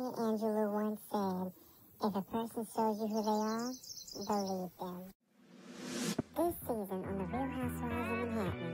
Maya Angelou once said, if a person shows you who they are, believe them. This season on The Real Housewives of Manhattan.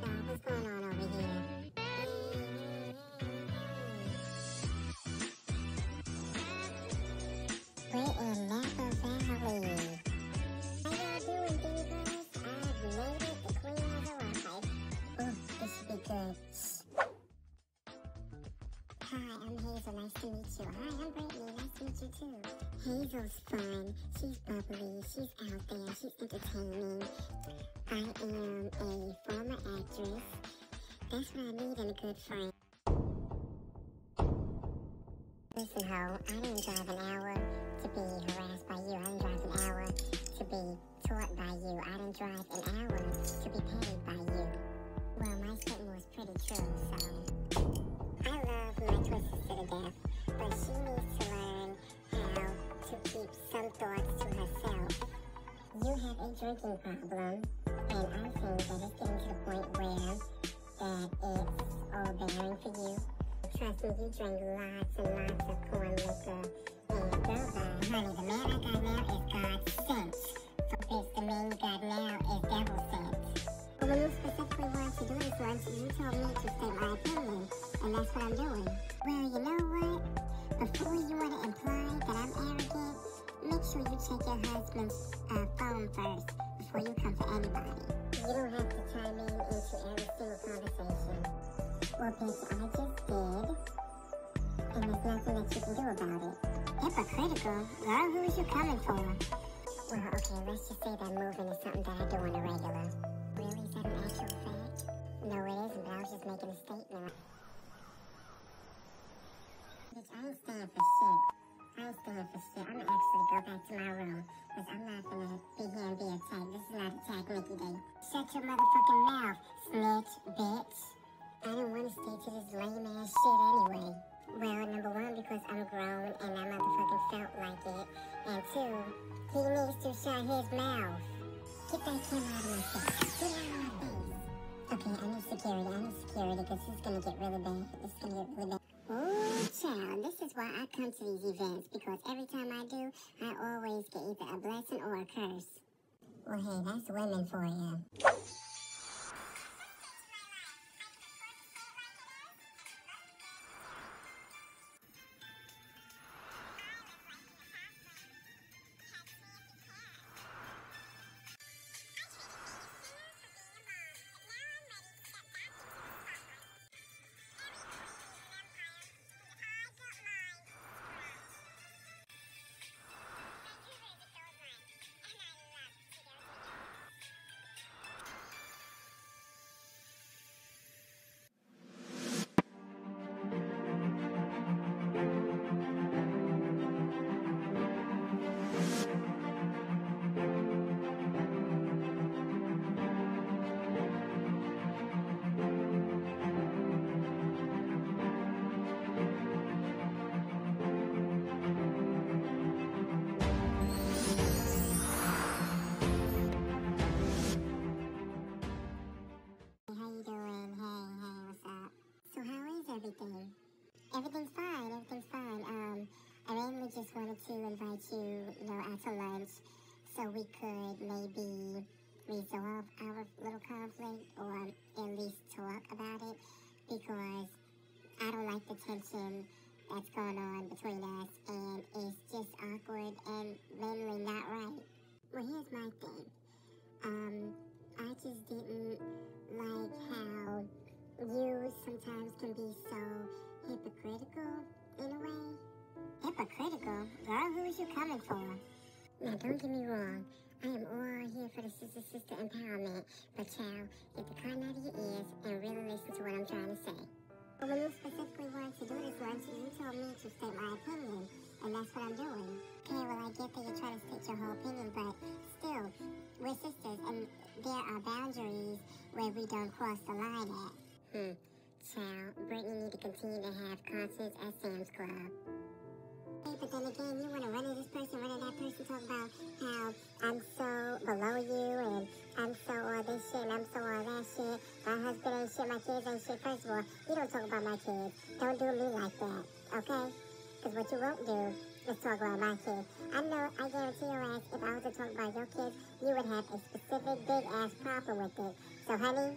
Now, what's going on over here? We're in Napa Valley. How y'all doing, divas? I've made it. The queen has arrived. Oh, this should good. Hi, I'm Hazel. Nice to meet you. Hi, I'm Brittany. Nice to meet you too. Hazel's fun. She's bubbly. She's out there. She's entertaining. I am a former actress. That's what I need in a good friend. Listen, ho, I didn't drive an drinking problem, and I think that it's getting to the point where that it's overbearing for you. Trust me, you drink lots and lots of corn liquor. And girl, bye. honey, the man I got now is God sent. So the man you got now is devil sent. But when you specifically wanted to do this once, you told me to state my opinion, and that's what I'm doing. Well, you know what? Before you want to imply that I'm arrogant, make sure you check your husband's uh, phone first before you come to anybody. You don't have to chime in into every single conversation. Well, bitch, I just did, and there's nothing that you can do about it. Hypocritical? Girl, who is you coming for? Shut your motherfucking mouth, snitch, bitch. I don't wanna stay to this lame ass shit anyway. Well, number one, because I'm grown and I motherfucking felt like it. And two, he needs to shut his mouth. Get that camera out of my face. Get out of my face. Okay, I need security. I need security because this is gonna get really bad. This is gonna get really bad. Oh, child, this is why I come to these events because every time I do, I always get either a blessing or a curse. Well, hey, that's women for you. Everything's fine, everything's fine. Um, I mainly just wanted to invite you, you know, out to lunch so we could maybe resolve our little conflict or at least talk about it because I don't like the tension that's going on between us and it's just awkward and mainly not right. Well, here's my thing. Um, I just didn't Hypocritical? Girl, who is you coming for? Now, don't get me wrong. I am all here for the sister sister empowerment, but child, get the cotton out of your ears and really listen to what I'm trying to say. But when you specifically wanted to do this once, you told me to state my opinion, and that's what I'm doing. Okay, well, I get that you're trying to state your whole opinion, but still, we're sisters, and there are boundaries where we don't cross the line at. Hmm. Child, Brittany need to continue to have concerts at Sam's Club. But then again, you want to run into this person, run into that person, talk about how I'm so below you and I'm so all this shit and I'm so all that shit. My husband ain't shit, my kids ain't shit. First of all, you don't talk about my kids. Don't do me like that, okay? Because what you won't do is talk about my kids. I know, I guarantee your ass, if I was to talk about your kids, you would have a specific big ass problem with it. So, honey,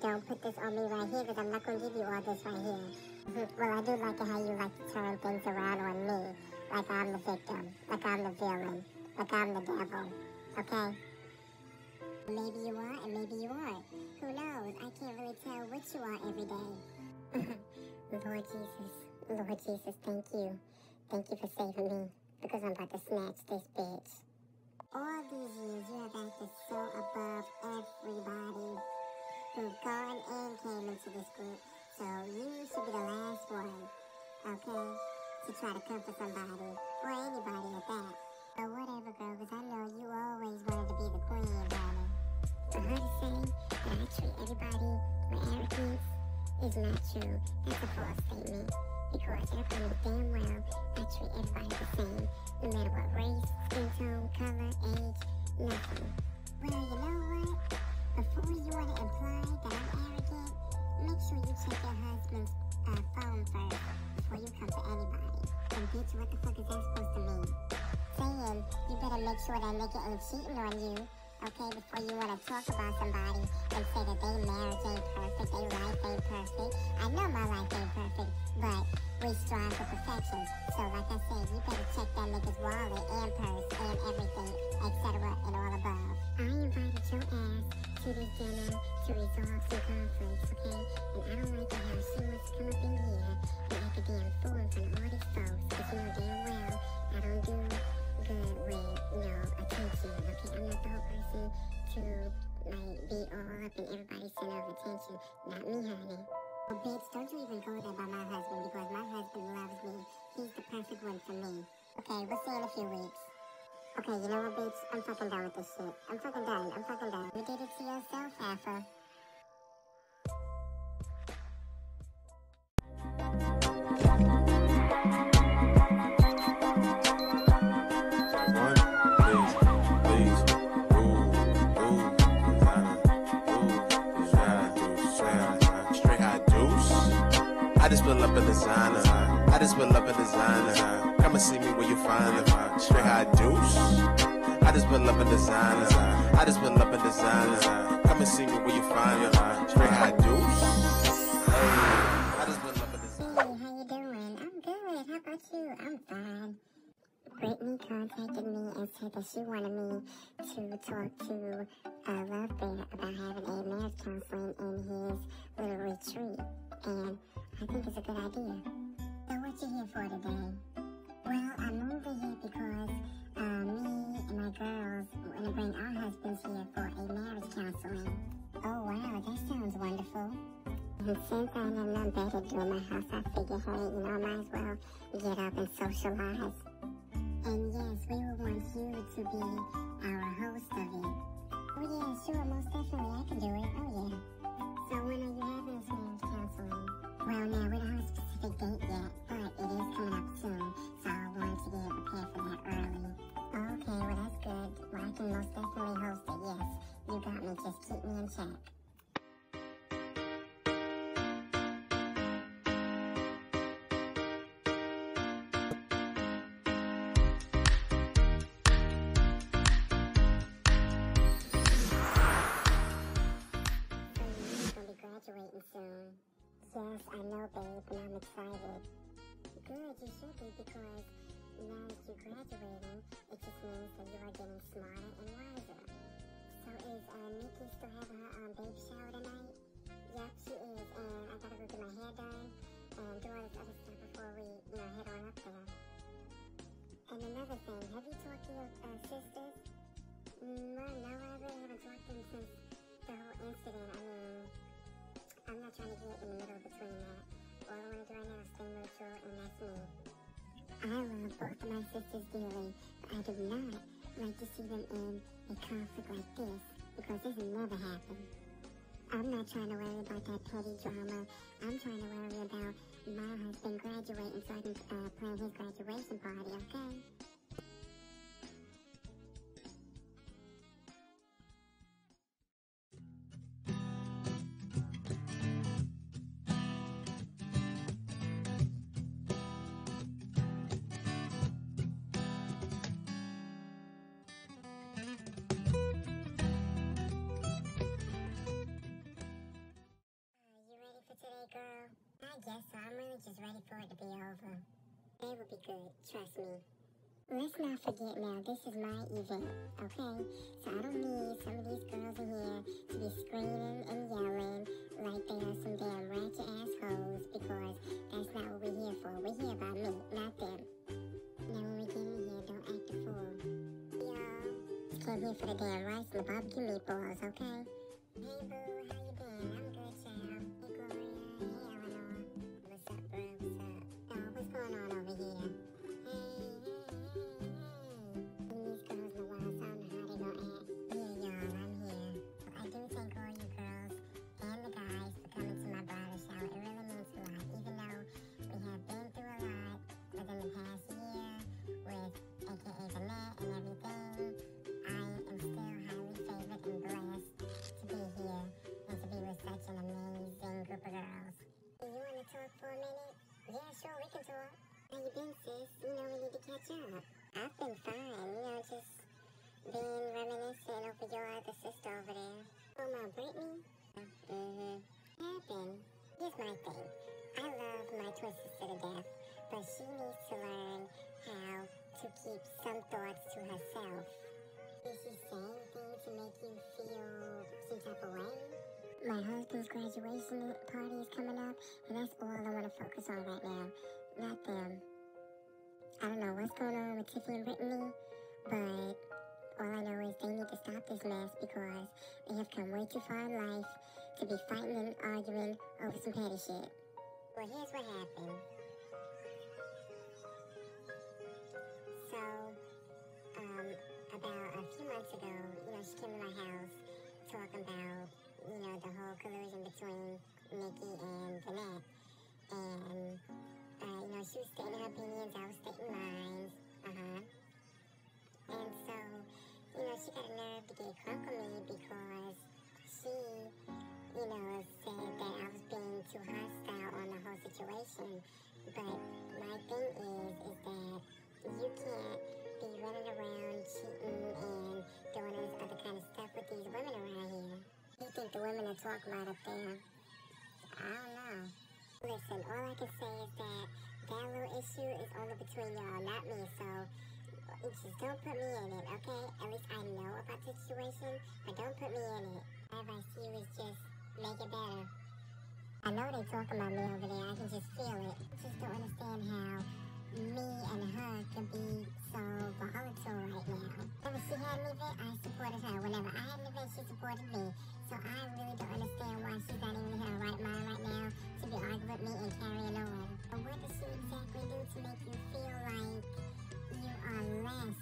don't put this on me right here because I'm not going to give you all this right here. well, I do like it how you like to turn things around on me. Like I'm the victim. Like I'm the villain. Like I'm the devil. Okay? Maybe you are and maybe you aren't. Who knows? I can't really tell what you are every day. Lord Jesus. Lord Jesus, thank you. Thank you for saving me. Because I'm about to snatch this bitch. All these years you have acted so above everybody who've gone and came into this group. So you should be the last one, okay, to try to come for somebody, or anybody at that. Or whatever, girl, because I know you always wanted to be the queen, honey. For her to say that I treat everybody with arrogance is not true. That's a false statement. Because know damn well I treat everybody the same, no matter what race, skin tone, color, age, nothing. Well, you know what? Before you want to imply that I'm arrogant, make sure you check your husband's uh, phone first before you come to anybody. And bitch, what the fuck is that supposed to mean? Saying you better make sure that nigga ain't cheating on you, okay, before you want to talk about somebody and say that their marriage ain't perfect, their life ain't perfect. I know my life ain't perfect, but we strive for perfection. So like I said, you better check that nigga's wallet and purse and everything, etc. and all above. Your ass to to resolve some conflicts, okay? And I don't like it how she to come up in here and act a damn fool in front of all these folks, because you know damn well I don't do good with, you know, attention, okay? I'm not the whole person to, like, be all up in everybody's center of attention. Not me, honey. Oh, bitch, don't you even go there by my husband, because my husband loves me. He's the perfect one for me. Okay, we'll see in a few weeks. Okay, you know what, bitch? I'm fucking done with this shit. I'm fucking done. I'm fucking done. You did it to yourself, Afro. I just pull up a designer. I just pull up a designer. And see me where you find them. Straight high deuce. I just pull up a designer. I just pull up a designer. Come and see me where you find them. Straight high deuce. A. Hey, how you doing? I'm good. How about you? I'm fine. Brittany contacted me and said that she wanted me to talk to uh, Love Bear about having a marriage counseling in his little retreat. And I think it's a good idea. So what you here for today? Well, I moved here because uh, me and my girls want to bring our husbands here for a marriage counseling. Oh wow, that sounds wonderful. And since I have nothing better to do in my house, I figured, hey, you know, I might as well get up and socialize. And yes, we would want you to be our host of it. Oh yeah, sure, most definitely, I can do it. Oh yeah. So when are you having this marriage counseling? Well, now we don't have a specific date yet, Just keep me in check. I love both of my sisters dearly, but I do not like to see them in a conflict like this, because this will never happen. I'm not trying to worry about that petty drama. I'm trying to worry about just ready for it to be over. They will be good, trust me. Let's not forget now, this is my event, okay? So I don't need some of these girls in here to be screaming and yelling like they are some damn ratchet assholes because that's not what we're here for. We're here about me, not them. Now when we get in here, don't act a fool. Y'all, came here for the damn rice and the barbecue meatballs, okay? Hey boo, death, but she needs to learn how to keep some thoughts to herself. Is she say anything to make you feel some type of way? My husband's graduation party is coming up, and that's all I want to focus on right now. Not them. I don't know what's going on with Tiffany and Brittany, but all I know is they need to stop this mess because they have come way too far in life to be fighting and arguing over some petty shit. Well, here's what happened. So, um, about a few months ago, you know, she came to my house talking about, you know, the whole collusion between Nikki and Vanette. And, uh, you know, she was stating her opinions, I was stating mine. Uh-huh. And so, you know, she got a nerve to get crunk on me because thing is, is that you can't be running around cheating and doing this other kind of stuff with these women around here. You think the women are talking about up there? I don't know. Listen, all I can say is that that little issue is only between y'all, not me. So just don't put me in it, okay? At least I know about the situation, but don't put me in it. My advice to you is just make it better. I know they talk about me over there. I can just feel she supported me. So I really don't understand why she's not even in her right mind right now to be arguing with me and carrying on. But what does she exactly do to make you feel like you are less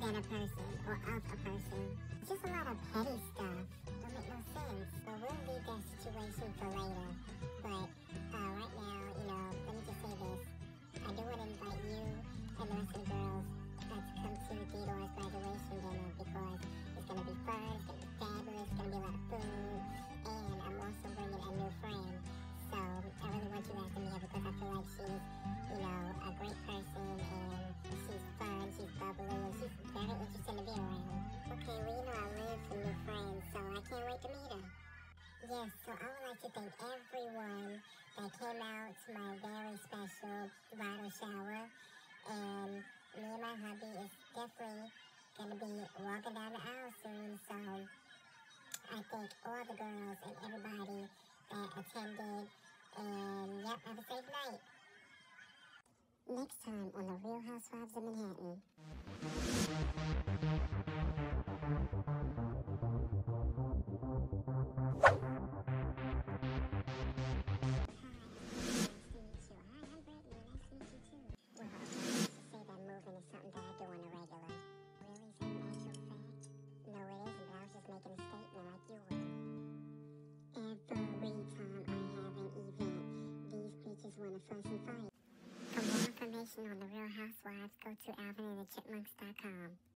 than a person or of a person? Just a lot of petty stuff. Don't make no sense. But we'll leave that situation for later. Yes, so I would like to thank everyone that came out to my very special bridal shower. And me and my hubby is definitely going to be walking down the aisle soon. So I thank all the girls and everybody that attended. And yep, have a safe night. Next time on The Real Housewives of Manhattan. For more information on the Real Housewives, go to alvinandthechipmunks.com.